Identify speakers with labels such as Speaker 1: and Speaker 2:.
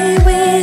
Speaker 1: with